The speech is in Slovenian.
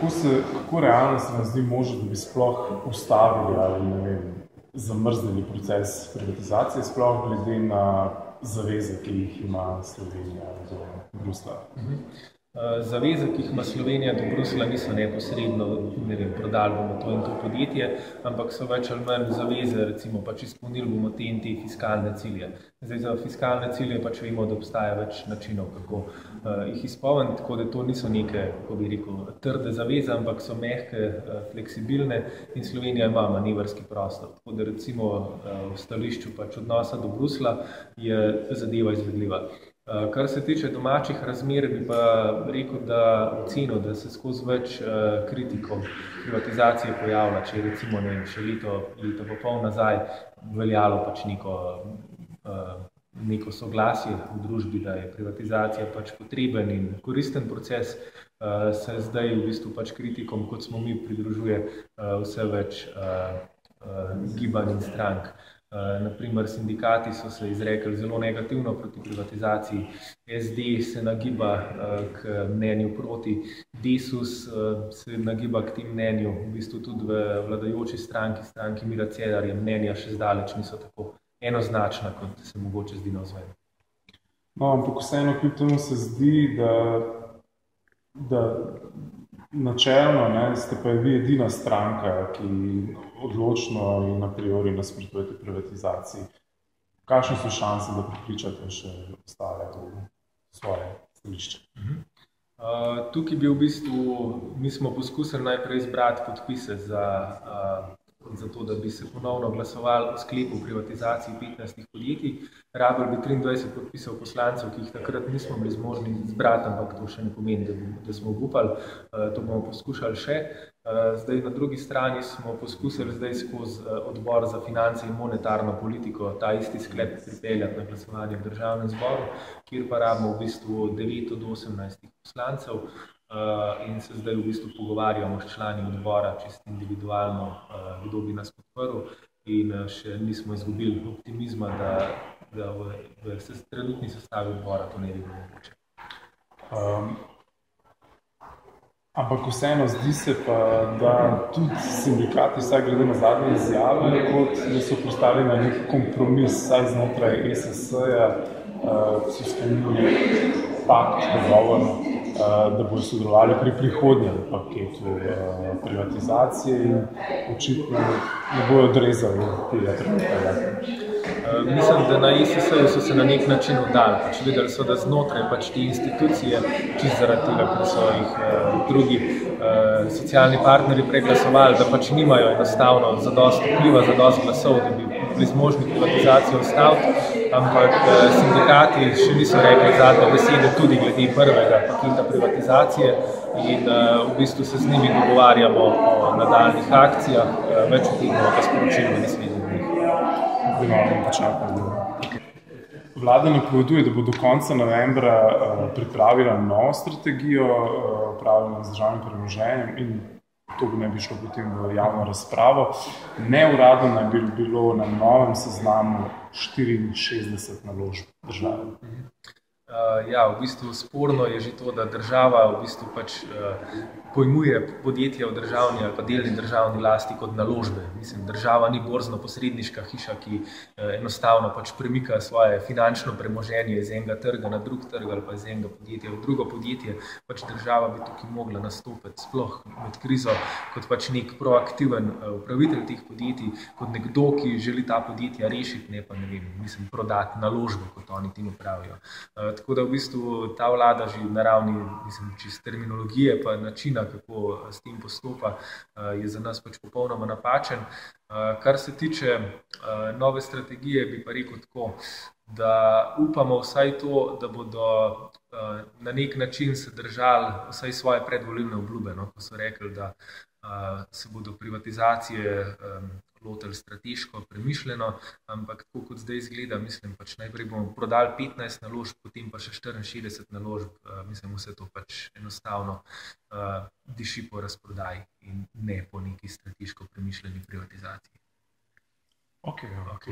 kako, se, kako realno se nam zdi možno, da bi sploh ustavili ali ne vem, zamrznili proces privatizacije, sploh glede na zaveze, ki jih ima Slovenija do Brusla? Mhm. Eh, zaveze, ki jih ima Slovenija do Brusla, niso neposredno, ne vem, prodali bomo to in to podjetje, ampak so več ali manj zaveze, recimo pač izpolnili bomo te in te fiskalne cilje. Zdaj za fiskalne cilje pač vemo, da obstaja več načinov, kako uh, jih izpolniti, tako da to niso neke, kako bi rekel, trde zaveze, ampak so mehke, uh, fleksibilne in Slovenija ima manevrski prostor. Tako da recimo uh, v stališču pač odnosa do Brusla je zadeva izvedljiva. Eh, kar se tiče domačih razmer, bi pa rekel, da oceno, da se skozi več uh, kritikov privatizacije pojavlja, če je recimo ne, še leto, leto pa pol nazaj veljalo pač neko, uh, neko soglasje v družbi, da je privatizacija pač potreben in koristen proces, se zdaj v bistvu pač kritikom, kot smo mi, pridružuje vse več gibanj in strank. Eh, Naprimer, sindikati so se izrekli zelo negativno proti privatizaciji, SD se nagiba eh, k mnenju proti, Desus eh, se nagiba k tem mnenju, v bistvu tudi v vladajoči stranki, stranki Mira Cedarja, mnenja še zdaleč niso tako enoznačna, kot se mogoče zdi na ozven. No, ampak vseeno kljub temu se zdi, da, da načelno ne, ste pa vi edina stranka, ki odločno in a priori nasprotujete privatizaciji. Kakšne so šanse, da pripričate še ostale v svoje stališče? Uh -huh. uh, tukaj bi v bistvu, mi smo poskusili najprej izbrati podpise za, uh, za to, da bi se ponovno glasovali o sklepu privatizaciji 15 podjetij. Rabili bi 23 podpisov poslancev, ki jih takrat nismo bili zmožni izbrati, ampak to še ne pomeni, da, da smo upali. Uh, to bomo poskušali še. Eh, zdaj, na drugi strani smo poskusili zdaj skozi eh, odbor za finance in monetarno politiko ta isti sklep pripeljati na glasovanje v državnem zboru, kjer pa rabimo v bistvu 9 od 18 poslancev eh, in se zdaj v bistvu pogovarjamo s člani odbora čisto individualno, kdo bi nas podprl in še nismo izgubili optimizma, da, da v, v trenutni sestavi odbora to ne bi bilo mogoče. Um, Ampak vseeno zdi se pa, da tudi sindikati, vsaj glede na zadnje izjave, kot da so postali na nek kompromis, vsaj znotraj SSE-ja, uh, so sklenili pakt, dogovor, da bodo sodelovali pri prihodnjem paketu uh, privatizacije in očitno ne bojo odrezali tega trenutka. Eh, mislim, da na ISS-u so se na nek način oddali. Pač videli so, da znotraj pač te institucije, čist zaradi tega, ker so jih uh, drugi uh, socialni partneri preglasovali, da pač nimajo enostavno zadost vpliva, zadost glasov, da bi bili zmožni privatizacijo ustaviti, ampak uh, sindikati še niso rekli zadnje besede tudi glede prvega paketa privatizacije in uh, v bistvu se z njimi dogovarjamo o nadaljnih akcijah, uh, več od tega pa sporočilo v naslednjih počakali. Vlada napoveduje, da bo do konca novembra pripravila novo strategijo upravljanja z državnim premoženjem in to bi ne bi šlo potem v javno razpravo. Neuradno naj bi bilo na novem seznamu 64 naložb države. Uh, ja, v bistvu sporno je že to, da država v bistvu pač uh, pojmuje podjetja v državni ali pa delni državni lasti kot naložbe. Mislim, država ni borzno posredniška hiša, ki eh, enostavno pač premika svoje finančno premoženje iz enega trga na drug trg ali pa iz enega podjetja v drugo podjetje. Pač država bi tukaj mogla nastopiti sploh med krizo kot pač nek proaktiven eh, upravitelj teh podjetij, kot nekdo, ki želi ta podjetja rešiti, ne pa ne vem, mislim, prodati naložbe, kot oni temu pravijo. Eh, tako da v bistvu ta vlada že na ravni, mislim, terminologije pa načina, kako s tem postopa, eh, je za nas pač popolnoma napačen. Eh, kar se tiče eh, nove strategije, bi pa rekel tako, da upamo vsaj to, da bodo na nek način se držali vsaj svoje predvoljivne obljube, no, ko so rekli, da se bodo privatizacije lotili strateško, premišljeno, ampak tako kot zdaj izgleda, mislim, pač najprej bomo prodali 15 naložb, potem pa še 64 naložb, uh, mislim, vse to pač enostavno uh, diši po razprodaji in ne po neki strateško premišljeni privatizaciji. Okay, okay.